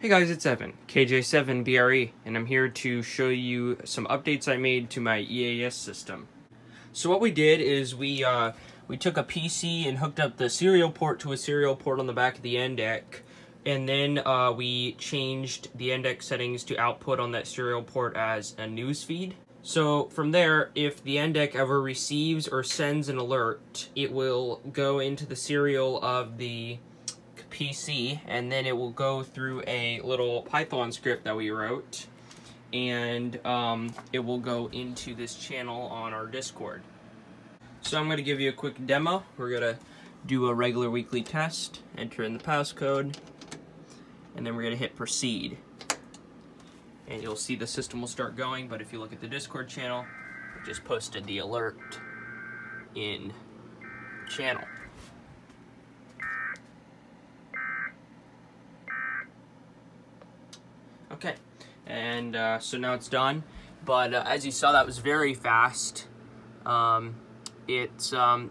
Hey guys, it's Evan, KJ7BRE, and I'm here to show you some updates I made to my EAS system. So what we did is we uh, we took a PC and hooked up the serial port to a serial port on the back of the ENDEC, and then uh, we changed the ENDEC settings to output on that serial port as a news feed. So from there, if the ENDEC ever receives or sends an alert, it will go into the serial of the PC, and then it will go through a little Python script that we wrote, and um, it will go into this channel on our Discord. So I'm going to give you a quick demo. We're going to do a regular weekly test, enter in the passcode, and then we're going to hit proceed. And you'll see the system will start going, but if you look at the Discord channel, I just posted the alert in channel. Okay, and uh, so now it's done. But uh, as you saw, that was very fast. Um, it's um,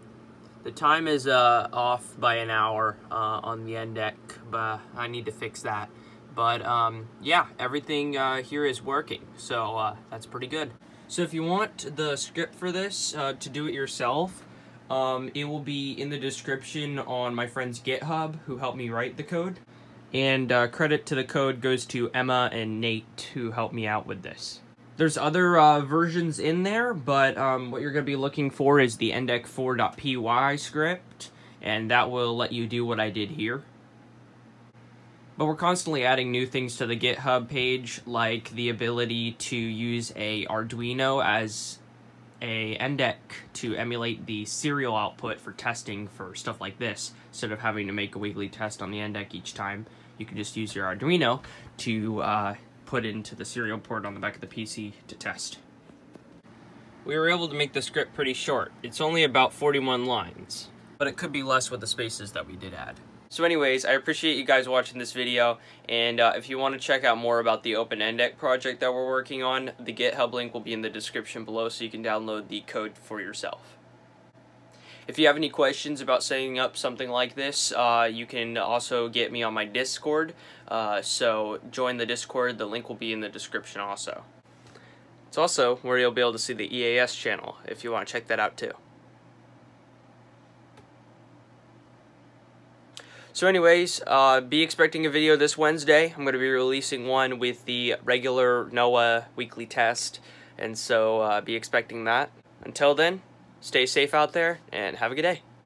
the time is uh, off by an hour uh, on the ENDEC, but I need to fix that. But um, yeah, everything uh, here is working, so uh, that's pretty good. So if you want the script for this to do it yourself, um, it will be in the description on my friend's GitHub who helped me write the code. And uh, credit to the code goes to Emma and Nate who helped me out with this. There's other uh, versions in there, but um, what you're going to be looking for is the ndec4.py script, and that will let you do what I did here. But we're constantly adding new things to the GitHub page, like the ability to use a Arduino as a ENDEC to emulate the serial output for testing for stuff like this, instead of having to make a weekly test on the ENDEC each time you can just use your Arduino to uh, put into the serial port on the back of the PC to test. We were able to make the script pretty short. It's only about 41 lines, but it could be less with the spaces that we did add. So anyways, I appreciate you guys watching this video, and uh, if you want to check out more about the Open OpenENDEC project that we're working on, the GitHub link will be in the description below so you can download the code for yourself. If you have any questions about setting up something like this, uh, you can also get me on my Discord. Uh, so join the Discord. The link will be in the description also. It's also where you'll be able to see the EAS channel if you want to check that out too. So anyways, uh, be expecting a video this Wednesday. I'm going to be releasing one with the regular NOAA weekly test, and so uh, be expecting that. Until then, Stay safe out there and have a good day.